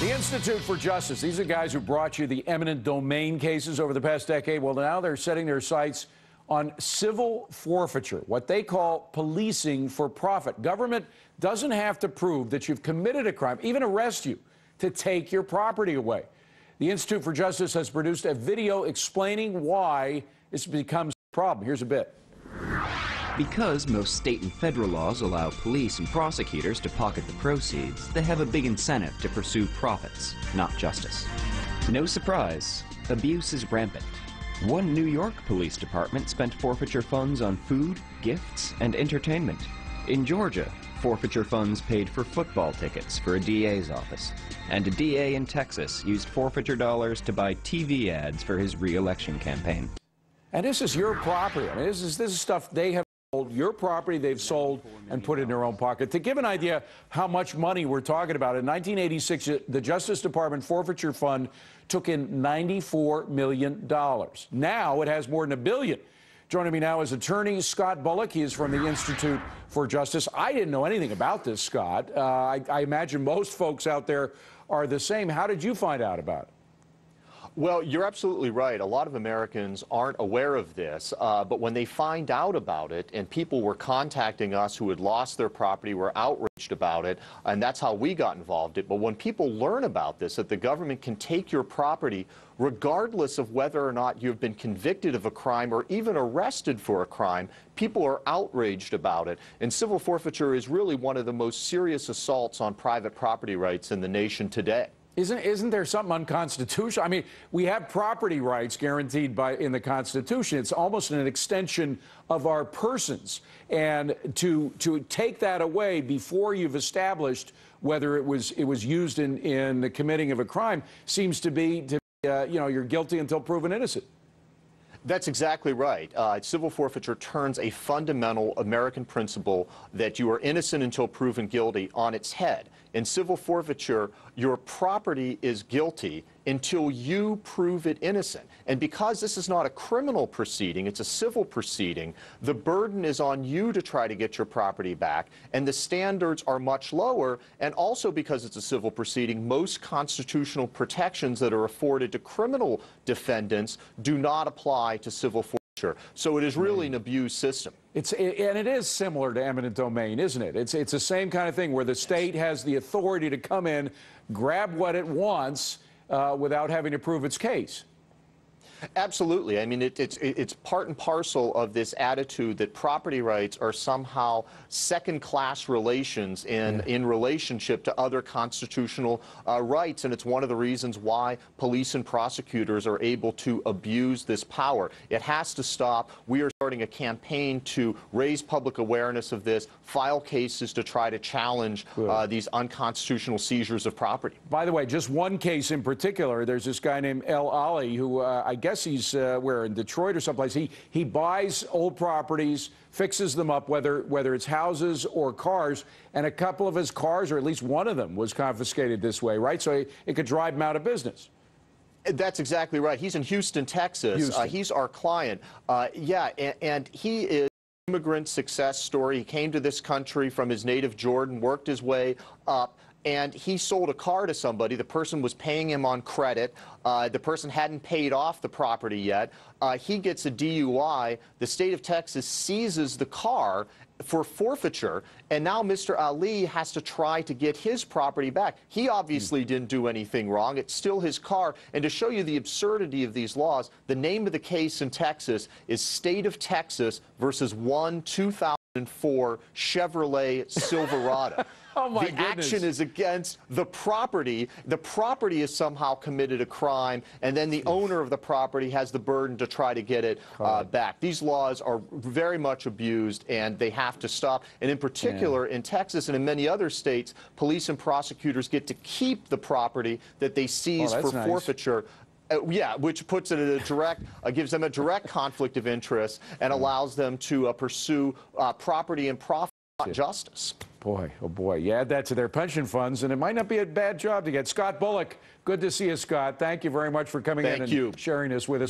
The Institute for Justice, these are guys who brought you the eminent domain cases over the past decade. Well, now they're setting their sights on civil forfeiture, what they call policing for profit. Government doesn't have to prove that you've committed a crime, even arrest you, to take your property away. The Institute for Justice has produced a video explaining why this becomes a problem. Here's a bit. Because most state and federal laws allow police and prosecutors to pocket the proceeds, they have a big incentive to pursue profits, not justice. No surprise, abuse is rampant. One New York police department spent forfeiture funds on food, gifts, and entertainment. In Georgia, forfeiture funds paid for football tickets for a DA's office. And a DA in Texas used forfeiture dollars to buy TV ads for his re-election campaign. And this is your property. I mean, this is, this is stuff they have your property they've sold and put in their own pocket. To give an idea how much money we're talking about, in 1986, the Justice Department Forfeiture Fund took in $94 million. Now it has more than a billion. Joining me now is attorney Scott Bullock. He is from the Institute for Justice. I didn't know anything about this, Scott. Uh, I, I imagine most folks out there are the same. How did you find out about it? Well, you're absolutely right. A lot of Americans aren't aware of this, uh, but when they find out about it, and people were contacting us who had lost their property, were outraged about it, and that's how we got involved. It. But when people learn about this, that the government can take your property regardless of whether or not you've been convicted of a crime or even arrested for a crime, people are outraged about it. And civil forfeiture is really one of the most serious assaults on private property rights in the nation today. Isn't, isn't there something unconstitutional? I mean, we have property rights guaranteed by in the Constitution. It's almost an extension of our persons. And to, to take that away before you've established whether it was, it was used in, in the committing of a crime seems to be, to, uh, you know, you're guilty until proven innocent. That's exactly right. Uh, civil forfeiture turns a fundamental American principle that you are innocent until proven guilty on its head. In civil forfeiture, your property is guilty until you prove it innocent. And because this is not a criminal proceeding, it's a civil proceeding, the burden is on you to try to get your property back, and the standards are much lower. And also because it's a civil proceeding, most constitutional protections that are afforded to criminal defendants do not apply to civil forfeiture. So it is really an abused system. It's, and it is similar to eminent domain, isn't it? It's, it's the same kind of thing where the state has the authority to come in, grab what it wants uh, without having to prove its case. Absolutely. I mean, it, it's, it's part and parcel of this attitude that property rights are somehow second-class relations in, yeah. in relationship to other constitutional uh, rights, and it's one of the reasons why police and prosecutors are able to abuse this power. It has to stop. We are starting a campaign to raise public awareness of this, file cases to try to challenge uh, these unconstitutional seizures of property. By the way, just one case in particular, there's this guy named El Ali who uh, I guess he's uh, where in Detroit or someplace. He he buys old properties, fixes them up, whether whether it's houses or cars. And a couple of his cars, or at least one of them, was confiscated this way, right? So it could drive him out of business. That's exactly right. He's in Houston, Texas. Uh, Houston. Uh, he's our client. Uh, yeah, and, and he is immigrant success story. He came to this country from his native Jordan, worked his way up and he sold a car to somebody. The person was paying him on credit. Uh, the person hadn't paid off the property yet. Uh, he gets a DUI. The state of Texas seizes the car for forfeiture, and now Mr. Ali has to try to get his property back. He obviously mm. didn't do anything wrong. It's still his car. And to show you the absurdity of these laws, the name of the case in Texas is State of Texas versus 1 2004 Chevrolet Silverado. Oh the goodness. action is against the property. The property is somehow committed a crime, and then the owner of the property has the burden to try to get it uh, back. These laws are very much abused, and they have to stop. And in particular, yeah. in Texas and in many other states, police and prosecutors get to keep the property that they seize oh, for nice. forfeiture. Uh, yeah, which puts it in a direct, uh, gives them a direct conflict of interest and allows them to uh, pursue uh, property and profit justice. Boy, oh boy. You add that to their pension funds, and it might not be a bad job to get. Scott Bullock, good to see you, Scott. Thank you very much for coming Thank in and you. sharing this with us.